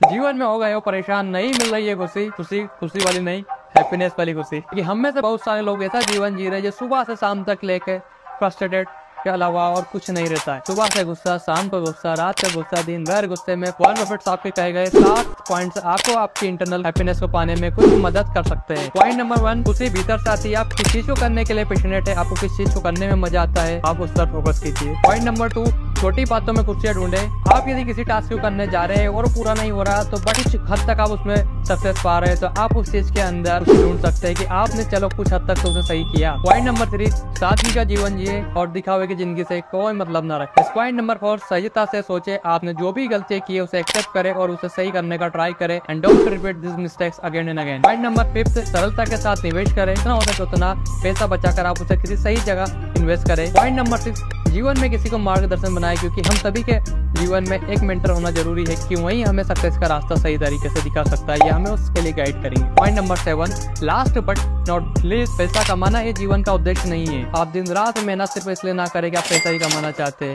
जीवन में हो गए हो, परेशान नहीं मिल रही है खुशी खुशी खुशी वाली नहीं हैप्पीनेस वाली खुशी। क्योंकि हम में से बहुत सारे लोग ऐसा जीवन जी रहे हैं जो सुबह से शाम तक लेके फ्रस्ट्रेटेड के अलावा और कुछ नहीं रहता है। सुबह से गुस्सा, शाम को गुस्सा, रात का गुस्सा, दिन भर गुस्से में वॉरेन बफेट साहब के कहे गए सात पॉइंट्स आपको आपकी इंटरनल हैप्पीनेस को पाने में कुछ मदद कर सकते हैं। पॉइंट नंबर वन उसी भीतर से आती है। आप किस चीज़ को करने के लिए पेशनेट है, आपको किस चीज़ को करने में मज़ा आता है, आप उस पर फोकस कीजिए। पॉइंट नंबर टू छोटी बातों में खुशियाँ ढूंढे। आप यदि किसी टास्क को करने जा रहे हैं और पूरा नहीं हो रहा तो बड़ी हद तक आप उसमें सक्सेस पा रहे हैं। तो आप उस चीज़ के अंदर ढूंढ सकते हैं कि आपने चलो कुछ हद तक तो उसे सही किया। पॉइंट नंबर थ्री सादगी का जीवन जिए और दिखावे की ज़िंदगी से कोई मतलब न रखे। पॉइंट नंबर फोर सहीता से सोचे आपने जो भी गलती की है, उसे एक्सेप्ट करे और उसे सही करने का ट्राई करे। And don't repeat this mistakes again and again point number fifth सरलता के साथ निवेश करें। जितना हो सके उतना पैसा बचाकर आप उसे किसी सही जगह इन्वेस्ट करें। पॉइंट नंबर सिक्स जीवन में किसी को मार्गदर्शन बनाए, क्योंकि हम सभी के जीवन में एक मेंटर होना ज़रूरी है कि वही हमें सक्सेस का रास्ता सही तरीके से दिखा सकता है, या हमें उसके लिए गाइड करेंगे। Point number seven last but not least पैसा कमाना ये जीवन का उद्देश्य नहीं है। आप दिन रात मेहनत सिर्फ़ इसलिए ना करें कि आप पैसा ही कमाना चाहते हैं।